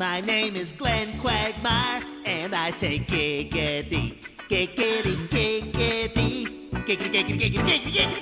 My name is Glenn Quagmire, and I say giggity, giggity, giggity, giggity, giggity, giggity, giggity, giggity.